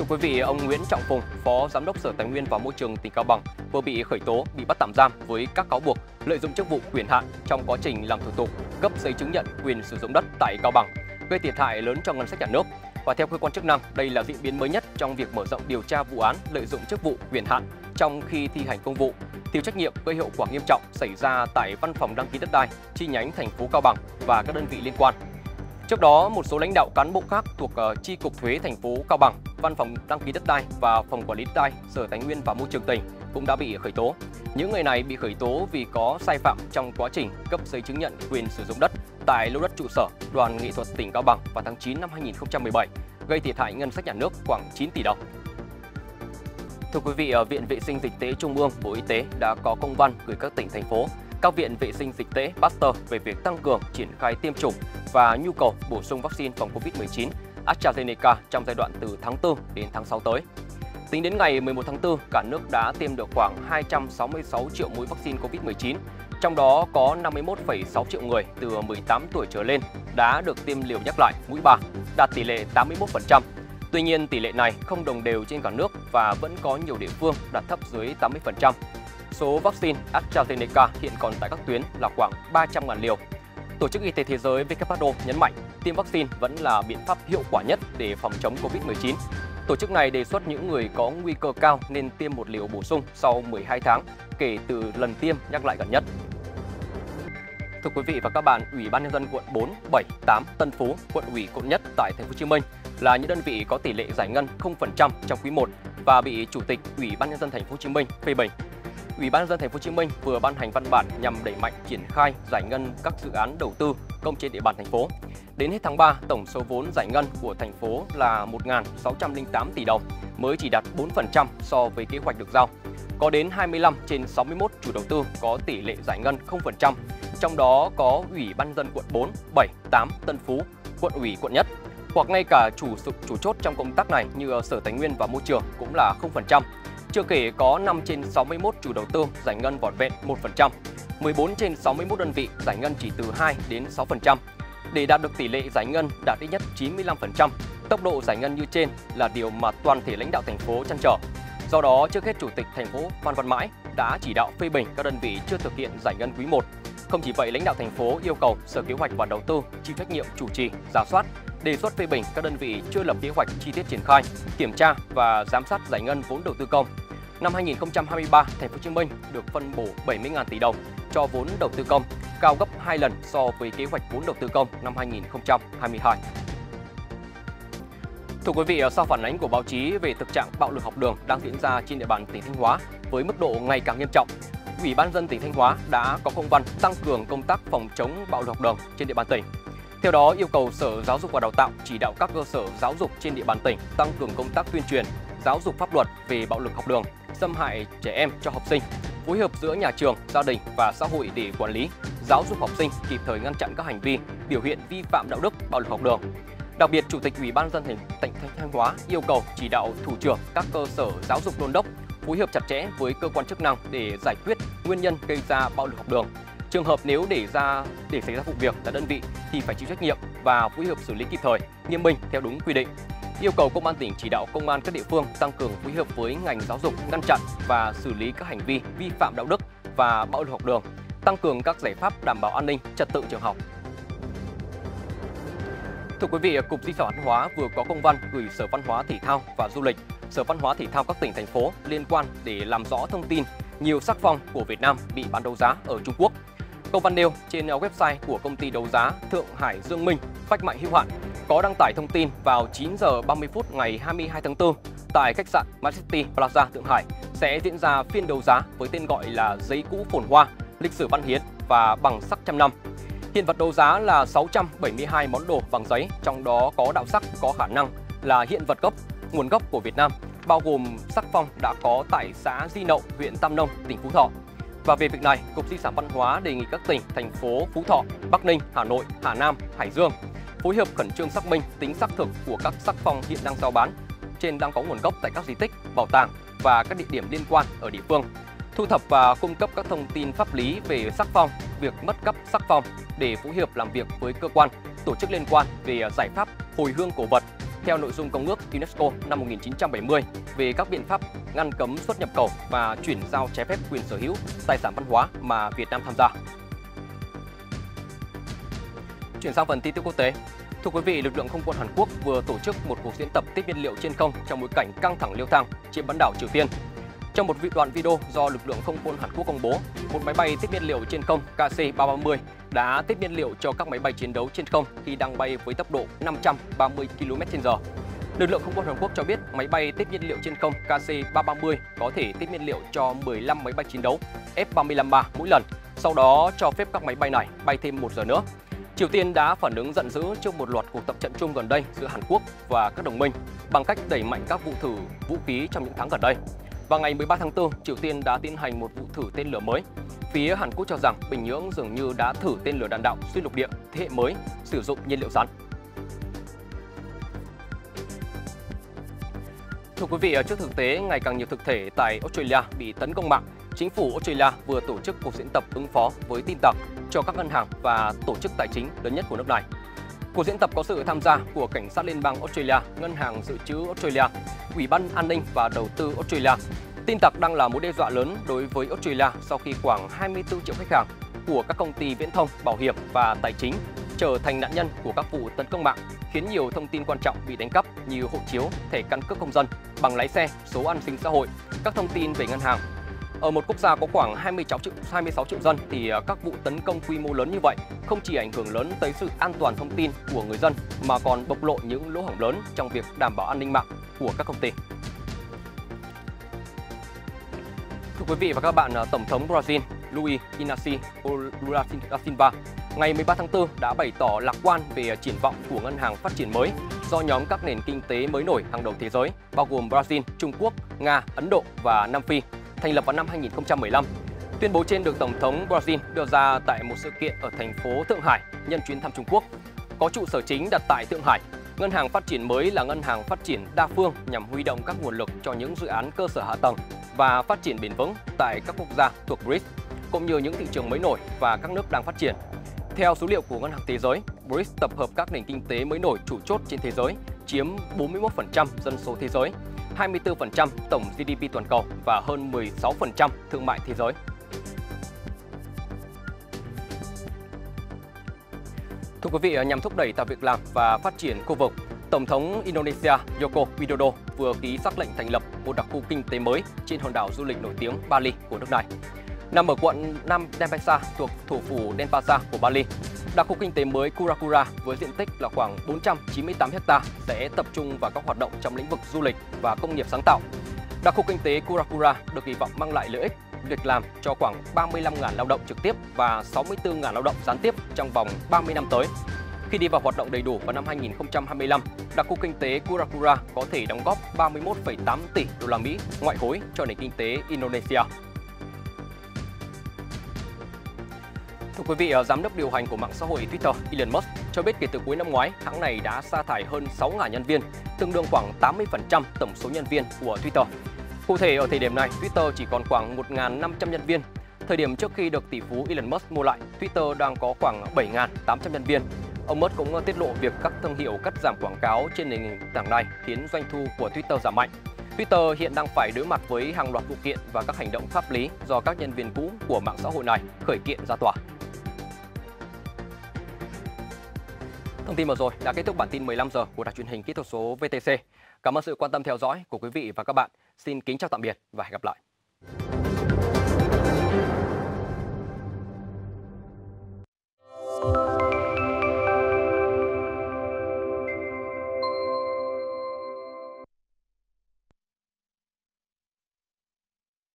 Thưa quý vị, ông Nguyễn Trọng Phùng, Phó Giám đốc Sở Tài nguyên và Môi trường tỉnh Cao Bằng vừa bị khởi tố, bị bắt tạm giam với các cáo buộc lợi dụng chức vụ quyền hạn trong quá trình làm thủ tục cấp giấy chứng nhận quyền sử dụng đất tại Cao Bằng, gây thiệt hại lớn cho ngân sách nhà nước. Và theo cơ quan chức năng, đây là diễn biến mới nhất trong việc mở rộng điều tra vụ án lợi dụng chức vụ quyền hạn trong khi thi hành công vụ, thiếu trách nhiệm gây hậu quả nghiêm trọng xảy ra tại Văn phòng đăng ký đất đai chi nhánh thành phố Cao Bằng và các đơn vị liên quan. Trước đó, một số lãnh đạo cán bộ khác thuộc ờ, chi cục thuế thành phố Cao Bằng, văn phòng đăng ký đất đai và phòng quản lý đất đai, Sở Tài nguyên và Môi trường tỉnh cũng đã bị khởi tố. Những người này bị khởi tố vì có sai phạm trong quá trình cấp giấy chứng nhận quyền sử dụng đất tại lô đất trụ sở Đoàn nghệ thuật tỉnh Cao Bằng vào tháng 9 năm 2017, gây thiệt hại ngân sách nhà nước khoảng 9 tỷ đồng. Thưa quý vị, ở Viện Vệ sinh Dịch tế Trung ương, Bộ Y tế đã có công văn gửi các tỉnh, thành phố, các viện vệ sinh dịch tế Pasteur về việc tăng cường triển khai tiêm chủng và nhu cầu bổ sung vaccine phòng COVID-19 AstraZeneca trong giai đoạn từ tháng 4 đến tháng 6 tới. Tính đến ngày 11 tháng 4, cả nước đã tiêm được khoảng 266 triệu mũi vaccine COVID-19, trong đó có 51,6 triệu người từ 18 tuổi trở lên đã được tiêm liều nhắc lại mũi 3, đạt tỷ lệ 81%. Tuy nhiên, tỷ lệ này không đồng đều trên cả nước và vẫn có nhiều địa phương đạt thấp dưới 80%. Số vaccine AstraZeneca hiện còn tại các tuyến là khoảng 300.000 liều. Tổ chức Y tế Thế giới WHO nhấn mạnh tiêm vaccine vẫn là biện pháp hiệu quả nhất để phòng chống COVID-19. Tổ chức này đề xuất những người có nguy cơ cao nên tiêm một liều bổ sung sau 12 tháng kể từ lần tiêm nhắc lại gần nhất. Thưa quý vị và các bạn, Ủy ban nhân dân quận 4, 7, 8 Tân Phú, quận ủy quận nhất tại thành phố Hồ Chí Minh là những đơn vị có tỷ lệ giải ngân 0% trong quý 1 và bị Chủ tịch Ủy ban nhân dân thành phố Hồ Chí Minh phê bình. Ủy ban dân thành phố Hồ Chí Minh vừa ban hành văn bản nhằm đẩy mạnh triển khai giải ngân các dự án đầu tư công trên địa bàn thành phố. Đến hết tháng 3, tổng số vốn giải ngân của thành phố là 1.608 tỷ đồng, mới chỉ đạt 4% so với kế hoạch được giao. Có đến 25 trên 61 chủ đầu tư có tỷ lệ giải ngân 0%, trong đó có Ủy ban dân quận 4, 7, 8 Tân Phú, quận ủy quận Nhất, hoặc ngay cả chủ chủ chốt trong công tác này như Sở Tài nguyên và Môi trường cũng là 0%. Chưa kể có 5 trên 61 chủ đầu tư giải ngân vỏn vẹn 1%, 14 trên 61 đơn vị giải ngân chỉ từ 2 đến 6%. Để đạt được tỷ lệ giải ngân đạt ít nhất 95%, tốc độ giải ngân như trên là điều mà toàn thể lãnh đạo thành phố chăn trở. Do đó, trước hết Chủ tịch thành phố Phan Văn Mãi đã chỉ đạo phê bình các đơn vị chưa thực hiện giải ngân quý 1. Không chỉ vậy, lãnh đạo thành phố yêu cầu Sở Kế hoạch và Đầu tư chịu trách nhiệm chủ trì, giả soát, đề xuất phê bình các đơn vị chưa lập kế hoạch chi tiết triển khai, kiểm tra và giám sát giải ngân vốn đầu tư công. Năm 2023, thành phố Hồ Chí Minh được phân bổ 70.000 tỷ đồng cho vốn đầu tư công, cao gấp 2 lần so với kế hoạch vốn đầu tư công năm 2022. Thưa quý vị, sau phản ánh của báo chí về thực trạng bạo lực học đường đang diễn ra trên địa bàn tỉnh Thanh Hóa với mức độ ngày càng nghiêm trọng, Ủy ban dân tỉnh Thanh Hóa đã có công văn tăng cường công tác phòng chống bạo lực học đường trên địa bàn tỉnh. Theo đó, yêu cầu Sở Giáo dục và Đào tạo chỉ đạo các cơ sở giáo dục trên địa bàn tỉnh tăng cường công tác tuyên truyền, giáo dục pháp luật về bạo lực học đường, xâm hại trẻ em cho học sinh, phối hợp giữa nhà trường, gia đình và xã hội để quản lý, giáo dục học sinh kịp thời ngăn chặn các hành vi, biểu hiện vi phạm đạo đức, bạo lực học đường. Đặc biệt, Chủ tịch Ủy ban dân tỉnh tỉnh Thanh Hóa yêu cầu chỉ đạo thủ trưởng các cơ sở giáo dục đôn đốc phối hợp chặt chẽ với cơ quan chức năng để giải quyết nguyên nhân gây ra bạo lực học đường. Trường hợp nếu để ra để xảy ra vụ việc tại đơn vị thì phải chịu trách nhiệm và phối hợp xử lý kịp thời, nghiêm minh theo đúng quy định. Yêu cầu Công an tỉnh chỉ đạo công an các địa phương tăng cường phối hợp với ngành giáo dục ngăn chặn và xử lý các hành vi vi phạm đạo đức và bạo lực học đường, tăng cường các giải pháp đảm bảo an ninh trật tự trường học. Thưa quý vị, Cục Di sản Văn hóa vừa có công văn gửi Sở Văn hóa Thể thao và Du lịch, Sở Văn hóa Thể thao các tỉnh thành phố liên quan để làm rõ thông tin nhiều sắc phong của Việt Nam bị bán đấu giá ở Trung Quốc. Công văn nêu trên uh, website của công ty đấu giá Thượng Hải Dương Minh, Phách Mạnh Hữu hạn có đăng tải thông tin vào 9 giờ 30 phút ngày 22 tháng 4 tại khách sạn Majesty Plaza Thượng Hải sẽ diễn ra phiên đấu giá với tên gọi là giấy cũ phồn hoa, lịch sử văn hiến và bằng sắc trăm năm. Hiện vật đấu giá là 672 món đồ bằng giấy, trong đó có đạo sắc có khả năng là hiện vật gốc, nguồn gốc của Việt Nam, bao gồm sắc phong đã có tại xã Di Nậu, huyện Tam Nông, tỉnh Phú Thọ. Và về việc này, Cục Di sản Văn hóa đề nghị các tỉnh, thành phố Phú Thọ, Bắc Ninh, Hà Nội, Hà Nam, Hải Dương phối hợp khẩn trương xác minh tính xác thực của các sắc phong hiện đang giao bán trên đang có nguồn gốc tại các di tích, bảo tàng và các địa điểm liên quan ở địa phương. Thu thập và cung cấp các thông tin pháp lý về sắc phong, việc mất cấp sắc phong để phối hợp làm việc với cơ quan, tổ chức liên quan về giải pháp hồi hương cổ vật, theo nội dung Công ước UNESCO năm 1970 về các biện pháp ngăn cấm xuất nhập khẩu và chuyển giao trái phép quyền sở hữu tài sản văn hóa mà Việt Nam tham gia. Chuyển sang phần tin tức quốc tế. Thưa quý vị, lực lượng không quân Hàn Quốc vừa tổ chức một cuộc diễn tập tiếp nhiên liệu trên không trong bối cảnh căng thẳng leo thang trên bán đảo Triều Tiên. Trong một đoạn video do lực lượng không quân Hàn Quốc công bố, một máy bay tiếp nhiên liệu trên không KC-330 đã tiếp nhiên liệu cho các máy bay chiến đấu trên không khi đang bay với tốc độ 530 km/h. Lực lượng không quân Hàn Quốc cho biết máy bay tiếp nhiên liệu trên không KC-330 có thể tiếp nhiên liệu cho 15 máy bay chiến đấu F-35A mỗi lần, sau đó cho phép các máy bay này bay thêm một giờ nữa. Triều Tiên đã phản ứng giận dữ trước một loạt cuộc tập trận chung gần đây giữa Hàn Quốc và các đồng minh bằng cách đẩy mạnh các vụ thử vũ khí trong những tháng gần đây. Vào ngày 13 tháng 4, Triều Tiên đã tiến hành một vụ thử tên lửa mới. Phía Hàn Quốc cho rằng Bình Nhưỡng dường như đã thử tên lửa đạn đạo xuyên lục địa thế hệ mới sử dụng nhiên liệu rắn. Thưa quý vị, ờ, trước thực tế ngày càng nhiều thực thể tại Australia bị tấn công mạng, chính phủ Australia vừa tổ chức cuộc diễn tập ứng phó với tin tặc cho các ngân hàng và tổ chức tài chính lớn nhất của nước này. Cuộc diễn tập có sự tham gia của Cảnh sát Liên bang Australia, Ngân hàng Dự trữ Australia, Ủy ban An ninh và Đầu tư Australia. Tin tặc đang là mối đe dọa lớn đối với Australia sau khi khoảng 24 triệu khách hàng của các công ty viễn thông, bảo hiểm và tài chính trở thành nạn nhân của các vụ tấn công mạng, khiến nhiều thông tin quan trọng bị đánh cắp như hộ chiếu, thẻ căn cước công dân, bằng lái xe, số an sinh xã hội, các thông tin về ngân hàng ở một quốc gia có khoảng 26 triệu 26 triệu dân thì à, các vụ tấn công quy mô lớn như vậy không chỉ ảnh hưởng lớn tới sự an toàn thông tin của người dân mà còn bộc lộ những lỗ hổng lớn trong việc đảm bảo an ninh mạng của các công ty. Quý vị và các bạn, à, Tổng thống Brazil Luiz Inácio Lula da Silva ngày 13 tháng 4 đã bày tỏ lạc quan về triển vọng của ngân hàng phát triển mới do nhóm các nền kinh tế mới nổi hàng đầu thế giới bao gồm Brazil, Trung Quốc, Nga, Ấn Độ và Nam Phi thành lập vào năm 2015. Tuyên bố trên được Tổng thống Brazil đưa ra tại một sự kiện ở thành phố Thượng Hải nhân chuyến thăm Trung Quốc. Có trụ sở chính đặt tại Thượng Hải, Ngân hàng phát triển mới là ngân hàng phát triển đa phương nhằm huy động các nguồn lực cho những dự án cơ sở hạ tầng và phát triển bền vững tại các quốc gia thuộc BRICS, cũng như những thị trường mới nổi và các nước đang phát triển. Theo số liệu của Ngân hàng Thế giới, BRICS tập hợp các nền kinh tế mới nổi chủ chốt trên thế giới, chiếm 41% dân số thế giới 24% tổng GDP toàn cầu và hơn 16% thương mại thế giới. Thưa quý vị, nhằm thúc đẩy tạo việc làm và phát triển khu vực, Tổng thống Indonesia Joko Widodo vừa ký xác lệnh thành lập một đặc khu kinh tế mới trên hòn đảo du lịch nổi tiếng Bali của nước này. Nằm ở quận Nam Denpasar thuộc thủ phủ Denpasar của Bali, Đặc khu kinh tế mới Kurakura với diện tích là khoảng 498 ha sẽ tập trung vào các hoạt động trong lĩnh vực du lịch và công nghiệp sáng tạo. Đặc khu kinh tế Kurakura được kỳ vọng mang lại lợi ích việc làm cho khoảng 35.000 lao động trực tiếp và 64.000 lao động gián tiếp trong vòng 30 năm tới. Khi đi vào hoạt động đầy đủ vào năm 2025, đặc khu kinh tế Kurakura có thể đóng góp 31,8 tỷ đô la Mỹ ngoại hối cho nền kinh tế Indonesia. Thưa quý vị, ờ, giám đốc điều hành của mạng xã hội Twitter Elon Musk cho biết kể từ cuối năm ngoái, hãng này đã sa thải hơn 6.000 nhân viên, tương đương khoảng 80% tổng số nhân viên của Twitter. Cụ thể ở thời điểm này, Twitter chỉ còn khoảng 1.500 nhân viên. Thời điểm trước khi được tỷ phú Elon Musk mua lại, Twitter đang có khoảng 7.800 nhân viên. Ông Musk cũng tiết lộ việc các thương hiệu cắt giảm quảng cáo trên nền tảng này khiến doanh thu của Twitter giảm mạnh. Twitter hiện đang phải đối mặt với hàng loạt vụ kiện và các hành động pháp lý do các nhân viên cũ của mạng xã hội này khởi kiện ra tòa. Thông tin vừa rồi đã kết thúc bản tin 15 giờ của đài truyền hình kỹ thuật số VTC. Cảm ơn sự quan tâm theo dõi của quý vị và các bạn. Xin kính chào tạm biệt và hẹn gặp lại.